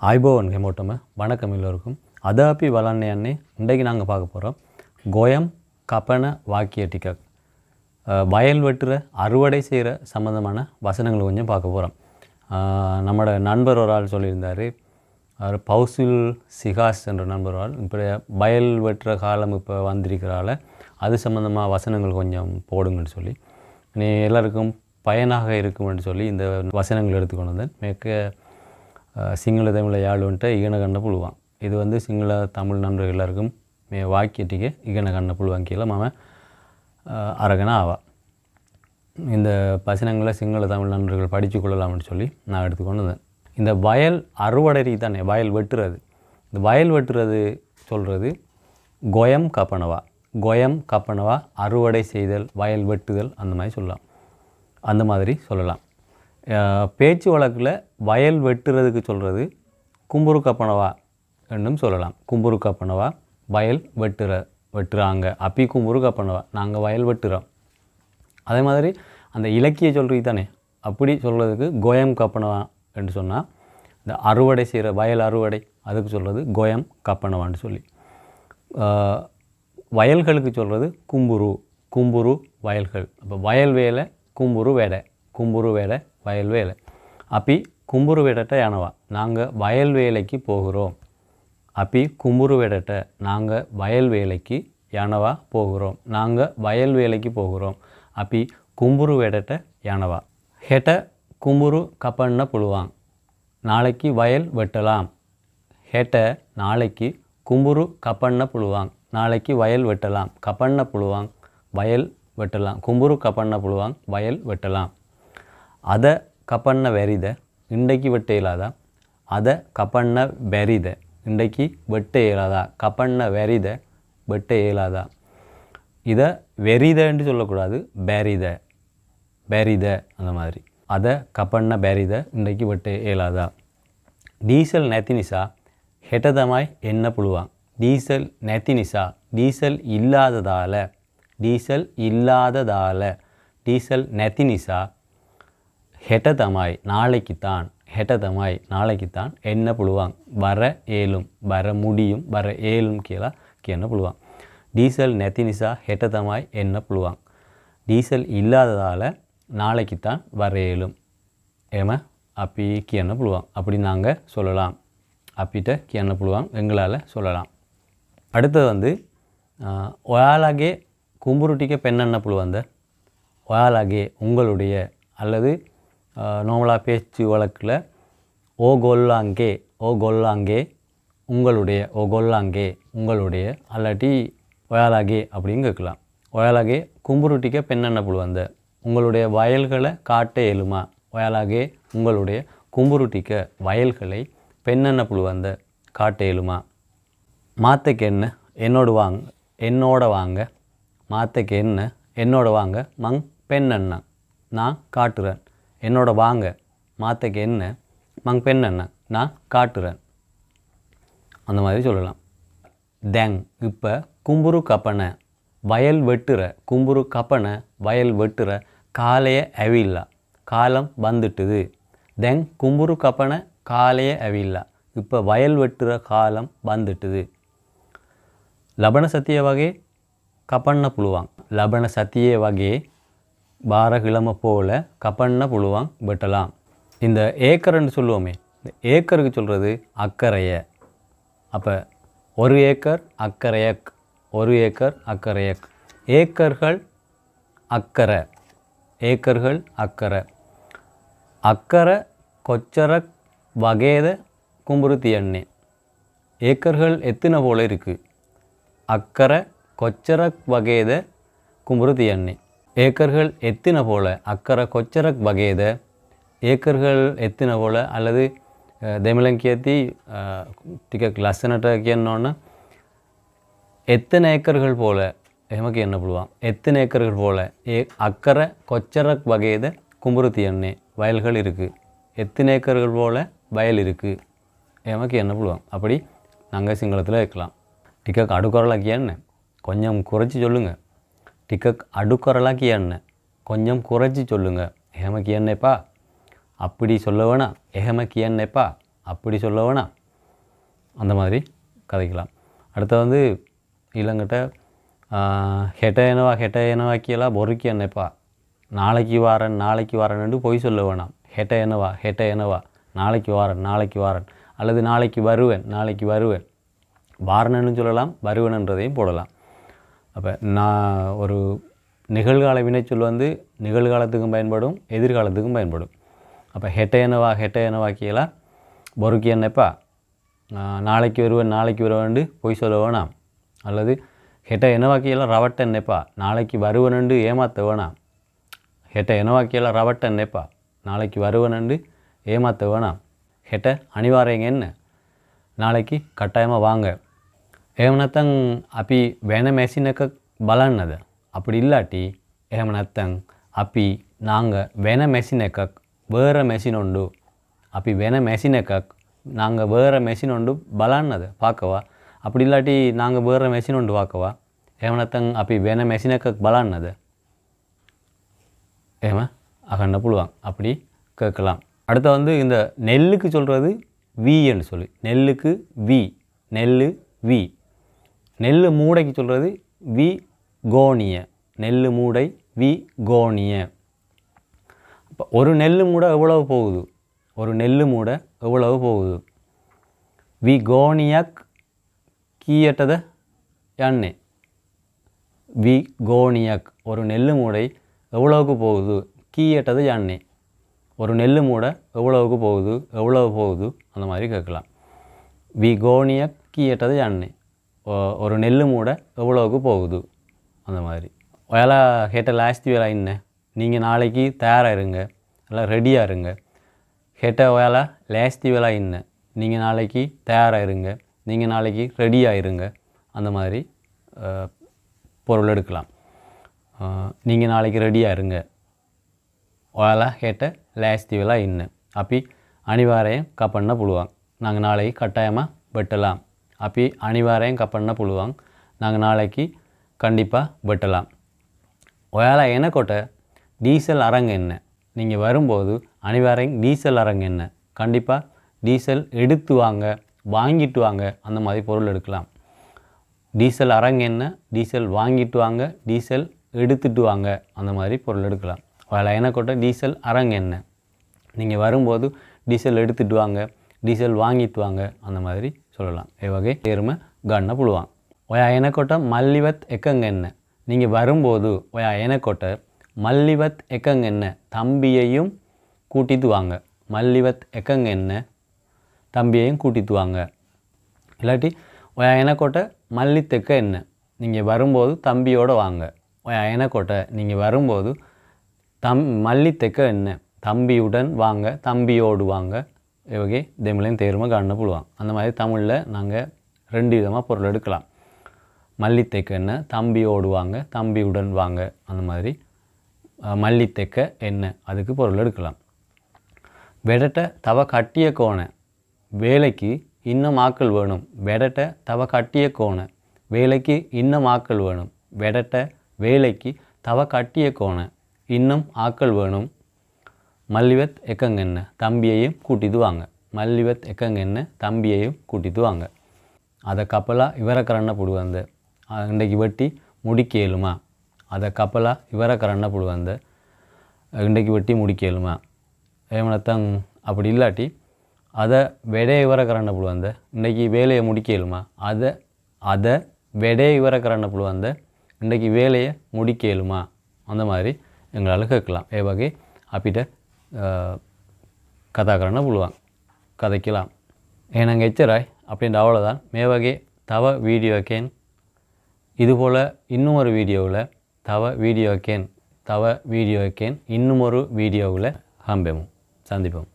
ஆய்போவன் හැමෝටම வணக்கம் எல்லோருக்கும். අදාපි බලන්න යන්නේ இன்றைக்கு நாங்கள் பார்க்க போகிறோம் கோயம் கப்பன வாக்கிய டிக்கக். வயல் வெட்டுற அறுவடை செய்கிற சம்மந்தமான வசனங்கள் கொஞ்சம் பார்க்க போகிறோம் நம்மளோட நண்பர் ஒரு ஆள் சொல்லியிருந்தார். பௌசில் சிகாஸ் என்ற நண்பர் ஆள். இப்போ வயல் வெட்டுற காலம் இப்போ வந்திருக்கிறால அது சம்மந்தமாக வசனங்கள் கொஞ்சம் போடுங்கன்னு சொல்லி. நீ எல்லாருக்கும் பயனாக இருக்கும்னு சொல்லி இந்த வசனங்கள் எடுத்துக்கொண்டு வந்தேன். மிக சிங்கள தமிழை யாழுன்ட்டு இகன கண்ண புழுவான் இது வந்து சிங்கள தமிழ் நண்பர்கள் எல்லாருக்கும் மே வாக்கியட்டிக்கு இகன கண்ண புழுவான் கீழே மாம அரகனா ஆவா. இந்த பசனங்களை சிங்கள தமிழ் நண்பர்கள் படித்து கொள்ளலாம்னு சொல்லி நான் எடுத்துக்கொண்டு வந்தேன் இந்த வயல் அறுவடை தானே வயல் வெட்டுறது. இந்த வயல் வெட்டுறது சொல்கிறது கொயம் கப்பனவா. கொயம் கப்பனவா அறுவடை செய்தல் வயல் வெட்டுதல் அந்த மாதிரி சொல்லலாம். அந்த மாதிரி சொல்லலாம். பேச்சு வழக்கில் வயல் வெட்டுறதுக்கு சொல்கிறது கும்புரு கப்பனவா என்றும் சொல்லலாம். கும்புரு கப்பனவா வயல் வெட்டுற வெட்டுறாங்க. அப்பி கும்புரு கப்பனவா நாங்கள் வயல் வெட்டுறோம். அதே மாதிரி அந்த இலக்கிய சொல்கிறது தானே? அப்படி சொல்கிறதுக்கு கோயம் கப்பனவா என்று சொன்னால் இந்த அறுவடை செய்கிற வயல் அறுவடை அதுக்கு சொல்கிறது கோயம் கப்பனவான்னு சொல்லி. வயல்களுக்கு சொல்கிறது கும்புரு கும்புரு வயல்கள். அப்போ வயல் வேலை கும்புரு வேடை கும்புரு வேடை வயல் வேலை அப்பி கும்புரு விடட்ட யானவா நாங்கள் வயல் வேலைக்கு போகிறோம். அப்பி கும்புரு விடட்ட நாங்கள் வயல் வேலைக்கு எனவா போகிறோம். நாங்கள் வயல் வேலைக்கு போகிறோம். அப்பி கும்புரு விடட்ட யானவா. ஹெட்ட கும்புரு கப்பண்ண புழுவாங். நாளைக்கு வயல் வெட்டலாம். ஹெட்ட நாளைக்கு கும்புரு கப்பண்ண புழுவாங். நாளைக்கு வயல் வெட்டலாம். கப்பண்ண புழுவாங். வயல் வெட்டலாம். கும்புரு கப்பண்ண புழுவாங். வயல் வெட்டலாம். அதை கப்பண்ண வெறித இன்றைக்கு வெட்ட இயலாதா? அதை கப்பண்ண வெறித இன்றைக்கு வெட்ட இயலாதா? கப்பண்ண வெறித வெட்ட இயலாதா? இதை வெறிதன்னு சொல்லக்கூடாது பேரித பேரித அந்த மாதிரி. அதை கப்பண்ண பேரித இன்றைக்கு வெட்ட இயலாதா? டீசல் நெத்தினிசா ஹெட்டதமாய் என்ன புழுவான் டீசல் நெத்தினிசா டீசல் இல்லாததால் டீசல் இல்லாததால் டீசல் நெத்தினிசா ஹெட்டதமாய் நாளைக்குத்தான் ஹெட்டதமாய் நாளைக்குத்தான் என்ன புழுவாங்? வர ஏலும் வர முடியும் வர ஏலும் கீழே என்ன புழுவாங்? டீசல் நெத்தினிசா ஹெட்டதமாய் என்ன புழுவாங்? டீசல் இல்லாததால் நாளைக்குத்தான் வர ஏலும். ஏம? அப்பி என்ன புழுவாங்? அப்படி நாங்கள் சொல்லலாம். அப்பிட்ட என்ன புழுவாங்? எங்களால் சொல்லலாம். அடுத்தது வந்து ஒயாலாகே கும்புருட்டிக்க பெண்ணெண்ண புழுவந்த ஒயாலாகே உங்களுடைய அல்லது நோமலா பேச்சு வழக்கில் ஓ கொல்லாங்கே ஓ கொல்லாங்கே உங்களுடைய ஓ கொல்லாங்கே உங்களுடைய அல்லாட்டி ஒயாலாகே அப்படின்னு கேட்கலாம். ஒயாலாகே கும்புருட்டிக்க பெண்ணெண்ண புழுவந்த உங்களுடைய வயல்களை காட்ட எழுமா ஒயாலாகே உங்களுடைய கும்புருட்டிக்க வயல்களை பெண்ணெண்ண புழுவந்த காட்ட எழுமா மாத்தைக்கு என்ன? என்னோடு வாங்க என்னோட வாங்க மாத்தைக்கு என்ன? என்னோட வாங்க மங் பெண்ணெண்ணா நான் காட்டுறேன். என்னோட வாங்க மாத்தைக்கு என்ன மங் பெண் என்ன நான் காட்டுறேன். அந்த மாதிரி சொல்லலாம். தேங் இப்போ கும்புரு கப்பனை வயல் வெட்டுற கும்புரு கப்பனை வயல் வெட்டுற காலைய அவில்லா காலம் வந்துட்டுது. தெங் கும்புரு கப்பனை காலைய அவில்லா இப்போ வயல் வெட்டுற காலம் வந்துட்டுது. லபண சத்திய வகை கப்பண்ண புழுவாங் லபண சத்திய வகை பார கிழமை போல கப்பண்ண புழுவாங் வெட்டலாம். இந்த ஏக்கர்ன்னு சொல்லுவோமே இந்த ஏக்கருக்கு சொல்கிறது அக்கறைய. அப்போ ஒரு ஏக்கர் அக்கறையக் ஒரு ஏக்கர் அக்கறையக் ஏக்கர்கள் அக்கறை ஏக்கர்கள் அக்கறை. அக்கறை கொச்சரக் வகேத கும்புருத்தி எண்ணெய் ஏக்கர்கள் எத்தனை போல இருக்குது அக்கறை கொச்சரக் வகேத கும்புருத்தி எண்ணெய் ஏக்கர்கள் ಎತ್ತಿನ ಪೋಳೆ அக்கரை ಕೊಚ್ಚರಕ್ಕೆ ಬಗೆಯಿದೆ ஏக்கர்கள் ಎತ್ತಿನ ಪೋಳೆ அல்லது ದೆಮಲಂಕಿಯತಿ ಟಿಕೆಟ್ ಲಸ್ಸನಟ ಕಿಯನ್ನೋಣ எத்தனை ஏக்கர்கள் போல் எமக்கு என்ன பண்ணுவான் எத்தனை ஏக்கர்கள் போல் ஏ அக்கரை கொச்சர வகையத கும்புருத்தி எண்ணெய் வயல்கள் இருக்குது எத்தனை ஏக்கர்கள் போல் வயல் இருக்குது எமக்கு என்ன பண்ணுவான் அப்படி நங்க சிங்களத்தில் இருக்கலாம். டிக்க அடுக்குரலாக்கியான்னு கொஞ்சம் குறைச்சி சொல்லுங்கள் சொல்லுங்க டிக்கக் அடுக்குறலா කියන්න கொஞ்சம் குறைச்சி சொல்லுங்க එහෙම කියන්න එපා அப்படி சொல்ல வேணாம் எஹம කියන්න එපா அப்படி சொல்ல வேணாம் அந்த மாதிரி கதைக்கலாம் அடுத்து வந்து இல்லைங்கிட்ட ஹெட்ட என்னவா ஹெட்ட என்னவாக்கியெல்லாம் பொறுக்கி என்னப்பா நாளைக்கு வாரன் நாளைக்கு வாரன்னு பொய் சொல்ல வேணாம் ஹெட்ட என்னவா ஹெட்ட என்னவா நாளைக்கு வாரன் நாளைக்கு வாரன் அல்லது நாளைக்கு வருவேன் நாளைக்கு வருவேன் வாரனன்னு சொல்லலாம் வருவனன்றதையும் போடலாம் அப்போ நான் ஒரு நிகழ்கால வினைச்சொல் வந்து நிகழ்காலத்துக்கும் பயன்படும் எதிர்காலத்துக்கும் பயன்படும். அப்போ ஹெட்டையனவா ஹெட்டையனவாக்கியெல்லாம் ஹெட்ட பொறுக்கி என்னப்பா? நாளைக்கு வருவேன் நாளைக்கு வருவேன்ண்டு பொய் சொல்ல வேணாம் அல்லது ஹெட்ட என்னவாக்கியெல்லாம் ரவட்ட நினைப்பா நாளைக்கு வருவனண்டு ஏமாற்ற வேணாம் ஹெட்ட என்னவாக்கியெல்லாம் ரவட்ட நினைப்பா நாளைக்கு வருவனண்டு ஏமாற்ற வேணாம் ஹெட்ட அணிவாரங்க என்ன? நாளைக்கு கட்டாயமாக வாங்க. එහෙම නැත්තම් අපි වෙන මැසින් එකක් බලන්නද அப்படி இல்லாட்டி එහෙම නැත්තම් අපි நாங்கள் වෙන මැසින් එකක් வேற மெஷின் உண்டு අපි වෙන மெஷின் එකක් நாங்கள் வேற மெஷின் உண்டு බලන්නද பார்க்கவா அப்படி இல்லாட்டி நாங்கள் வேற மெஷின் உண்டு பார்க்கவா එහෙම නැත්තම් අපි වෙන மெஷின் එකක් බලන්නද ஏமா அகண்ண புழுவாங்க அப்படி கேட்கலாம் அடுத்து வந்து இந்த நெல்லுக்கு சொல்கிறது வின்னு சொல்லி நெல்லுக்கு வி நெல் வி நெல் மூடைக்கு சொல்கிறது வி கோணிய நெல் மூடை வி கோணிய இப்போ ஒரு நெல் மூடை எவ்வளவு போகுது? ஒரு நெல் மூடை எவ்வளவு போகுது? வி கோணியக் கீயட்டத எண்ணெய் வி கோணியக் ஒரு நெல் மூடை எவ்வளவுக்கு போகுது? கீயட்டது எண்ணெய் ஒரு நெல் மூடை எவ்வளவுக்கு போகுது? எவ்வளவு போகுது? அந்த மாதிரி கேட்கலாம். வி கோணியக் கீயட்டது எண்ணெய் ஒரு நெல் மூட எவ்வளோவுக்கு போகுது? அந்த மாதிரி. வேலை கேட்ட லாஸ்தி வேலை என்ன? நீங்கள் நாளைக்கு தயாராக இருங்க. எல்லாம் ரெடியாக இருங்க. கேட்ட வேலை லாஸ்தி வேலை என்ன? நீங்கள் நாளைக்கு தயாராக இருங்க. நீங்கள் நாளைக்கு ரெடியாக இருங்க. அந்த மாதிரி பொருள் எடுக்கலாம். நீங்கள் நாளைக்கு ரெடியாக இருங்க. வேலை கேட்ட லாஸ்தி வேலை என்ன? அப்படி அனிவாரையும் கப்பண்ண புழுவாங்க. நாங்கள் நாளைக்கு கட்டாயமாக வெட்டலாம். அப்படி அனிவாரையும் கப்பன்னா புழுவாங்க நாங்கள் நாளைக்கு கண்டிப்பாக வெட்டலாம். ஒயால எனக்கோட்ட டீசல் அரங்கு என்ன? நீங்கள் வரும்போது அணிவாரையும் டீசல் அரங்கு என்ன? கண்டிப்பாக டீசல் எடுத்து வாங்க வாங்கிட்டு வாங்க அந்த மாதிரி பொருள் எடுக்கலாம். டீசல் அரங்கு என்ன? டீசல் வாங்கிட்டு வாங்க டீசல் எடுத்துட்டு வாங்க அந்த மாதிரி பொருள் எடுக்கலாம். அதில் எனக்கோட்ட டீசல் அரங்கு என்ன? நீங்கள் வரும்போது டீசல் எடுத்துட்டு வாங்க டீசல் வாங்கிட்டு வாங்க அந்த மாதிரி சொல்லலாம் ඒ වගේ තේරුම ගන්න පුළුවන්. ඔයා එනකොට මල්ලිවත් එකන් එන්න. நீங்கள் வரும்போது ஒயா எனக்கொட்ட மல்லிவத் எக்கங் என்ன தம்பியையும் கூட்டிட்டு வாங்க மல்லிவத் எக்கங் என்ன தம்பியையும் கூட்டிட்டு வாங்க இல்லாட்டி ஒயா எனக்கோட்டை மல்லித்தெக்க என்ன நீங்கள் வரும்போது தம்பியோட வாங்க ஒயா எனக்கோட்டை நீங்கள் வரும்போது தம் மல்லித்தெக்க என்ன தம்பியுடன் வாங்க தம்பியோடு வாங்க இவகை தெமிலையும் தேர்மை கண்ண போடுவாங்க அந்த மாதிரி தமிழில் நாங்கள் ரெண்டு விதமாக பொருள் எடுக்கலாம். மல்லித்தெக்க என்ன தம்பி ஓடுவாங்க தம்பி உடன் வாங்க அந்த மாதிரி. அஹ், மல்லித்தெக்க என்ன அதுக்கு பொருள் எடுக்கலாம். வெடட்ட தவ கட்டிய கோணை வேலைக்கு இன்னும் ஆக்கள் வேணும். வெடட்ட தவ கட்டிய கோணை வேலைக்கு இன்னும் ஆக்கள் வேணும். வெடட்ட வேலைக்கு தவ கட்டிய கோண இன்னும் ஆக்கள் வேணும். மல்லிவத் எக்கங்க என்ன தம்பியையும் கூட்டிட்டு வாங்க. மல்லிவத் எக்கங்க என்ன தம்பியையும் கூட்டிட்டு வாங்க. அதை கப்பலாக இவரக்கரண்ண புடுவந்த இன்றைக்கு வெட்டி முடிக்கலுமா அதை கப்பலாக இவரக்கரண்ண புடுவந்த இன்றைக்கு வெட்டி முடிக்கலுமா ஏமனத்தங் அப்படி இல்லாட்டி அதை வெடைய இவரக்கரண்ண புடுவந்த இன்றைக்கி வேலையை முடிக்கலுமா அதை அதை வெடைய இவரக்கரண்ண புடுவந்த இன்றைக்கி வேலையை முடிக்கேளுமா அந்த மாதிரி எங்களால் கேட்கலாம். ஏ வகை அப்பிட்ட කතා කරන්න පුළුවන් කදකිලාම් එහෙනම් එච්චරයි අපිට அவ்வளோதான் මේ වගේ තව වීඩියෝ එකෙන් இதுபோல் இன்னும் ஒரு வீடியோவில் தவ வீடியோ கேன் தவ வீடியோ கேன் இன்னும் ஒரு வீடியோவில் ஹம்பெமு சந்திப்போம்